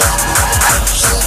i'm Thank